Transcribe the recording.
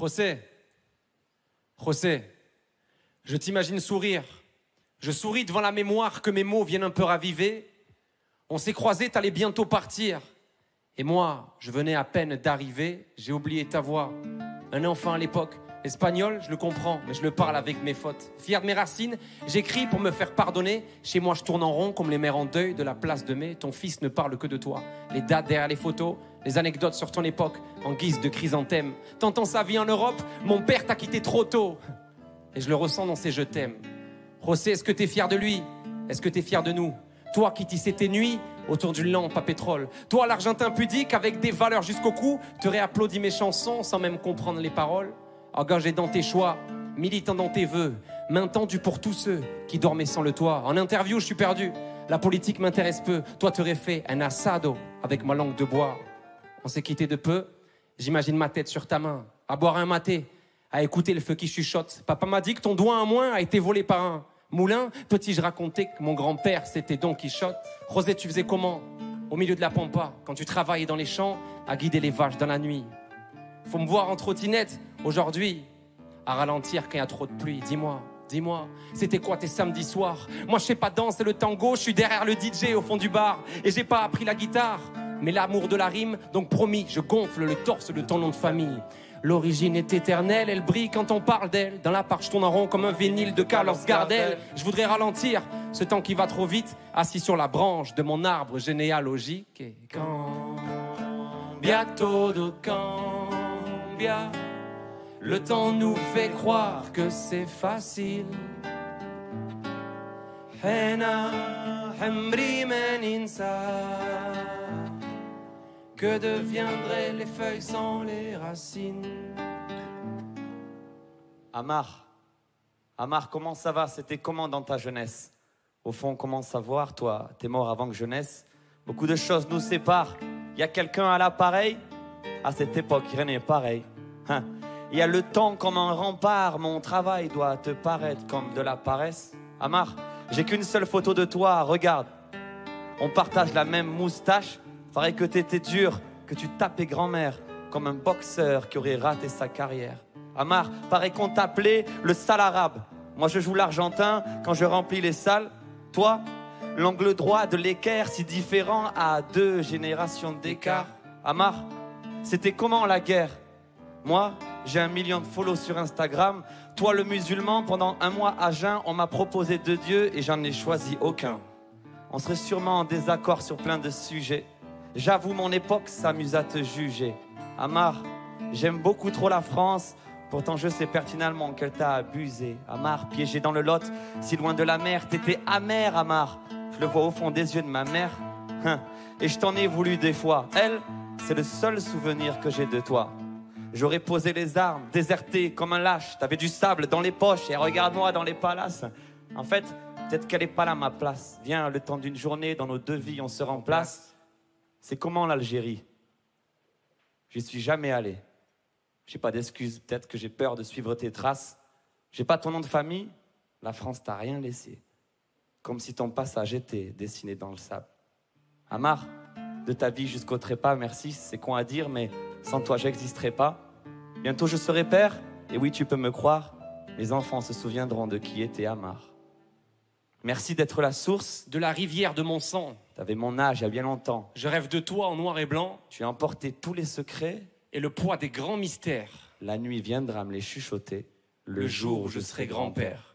José, José, je t'imagine sourire. Je souris devant la mémoire que mes mots viennent un peu raviver. On s'est croisés, t'allais bientôt partir. Et moi, je venais à peine d'arriver, j'ai oublié ta voix. Un enfant à l'époque, espagnol, je le comprends, mais je le parle avec mes fautes. Fier de mes racines, j'écris pour me faire pardonner. Chez moi, je tourne en rond comme les mères en deuil de la place de mai. Ton fils ne parle que de toi. Les dates derrière les photos, les anecdotes sur ton époque, en guise de chrysanthème. Tentant sa vie en Europe, mon père t'a quitté trop tôt. Et je le ressens dans ses je t'aime. José, est-ce que t'es fier de lui? Est-ce que t'es fier de nous? Toi qui tissais tes nuits autour d'une lampe à pétrole. Toi, l'argentin pudique avec des valeurs jusqu'au cou, te réapplaudis mes chansons sans même comprendre les paroles. Engagé dans tes choix, militant dans tes vœux, main tendue pour tous ceux qui dormaient sans le toit. En interview, je suis perdu. La politique m'intéresse peu. Toi, t'aurais fait un assado avec ma langue de bois. On s'est quitté de peu. J'imagine ma tête sur ta main, à boire un maté, à écouter le feu qui chuchote. Papa m'a dit que ton doigt en moins a été volé par un moulin. Petit, je racontais que mon grand-père, c'était Don Quichotte. Rosette, tu faisais comment? Au milieu de la pampa, quand tu travaillais dans les champs, à guider les vaches dans la nuit. Faut me voir en trottinette, aujourd'hui, à ralentir quand il y a trop de pluie. Dis-moi, dis-moi, c'était quoi tes samedis soirs? Moi, je sais pas danser le tango, je suis derrière le DJ au fond du bar. Et j'ai pas appris la guitare, mais l'amour de la rime. Donc promis, je gonfle le torse de ton nom de famille. L'origine est éternelle, elle brille quand on parle d'elle. Dans la part, je tourne en rond comme un vinyle de Carlos Gardel. Je voudrais ralentir ce temps qui va trop vite, assis sur la branche de mon arbre généalogique. Et quand? Bientôt de cambia, le temps nous fait croire que c'est facile. Que deviendraient les feuilles sans les racines? Amar, Amar, comment ça va? C'était comment dans ta jeunesse? Au fond, comment savoir Toi, t'es mort avant que je naisse. Beaucoup de choses nous séparent. Y a quelqu'un à l'appareil? À cette époque, rien n'est pareil. Hein? Il y a le temps comme un rempart. Mon travail doit te paraître comme de la paresse. Amar, j'ai qu'une seule photo de toi. Regarde, on partage la même moustache. Faudrait que t'étais dur, que tu tapais grand-mère comme un boxeur qui aurait raté sa carrière. Amar, paraît qu'on t'appelait le sale arabe. Moi, je joue l'argentin quand je remplis les salles. Toi, l'angle droit de l'équerre si différent à deux générations d'écart. Amar, c'était comment la guerre? Moi, j'ai un million de follow sur Instagram. Toi, le musulman, pendant un mois à jeun, on m'a proposé deux dieux et j'en ai choisi aucun. On serait sûrement en désaccord sur plein de sujets. J'avoue, mon époque s'amuse à te juger. Amar, j'aime beaucoup trop la France. Pourtant, je sais pertinemment qu'elle t'a abusé. Amar, piégé dans le lot, si loin de la mer, t'étais amer, Amar. Je le vois au fond des yeux de ma mère. Hein. Et je t'en ai voulu des fois. Elle, c'est le seul souvenir que j'ai de toi. J'aurais posé les armes, déserté comme un lâche. T'avais du sable dans les poches et regarde-moi dans les palaces. En fait, peut-être qu'elle n'est pas là ma place. Viens, le temps d'une journée, dans nos deux vies, on se remplace. C'est comment l'Algérie? J'y suis jamais allé. J'ai pas d'excuses, peut-être que j'ai peur de suivre tes traces. J'ai pas ton nom de famille, la France t'a rien laissé. Comme si ton passage était dessiné dans le sable. Amar, de ta vie jusqu'au trépas, merci, c'est con à dire, mais sans toi j'existerai pas. Bientôt je serai père, et oui, tu peux me croire, mes enfants se souviendront de qui était Amar. Merci d'être la source de la rivière de mon sang. T'avais mon âge il y a bien longtemps. Je rêve de toi en noir et blanc Tu as emporté tous les secrets. et le poids des grands mystères. La nuit viendra me les chuchoter. Le jour où je serai grand-père.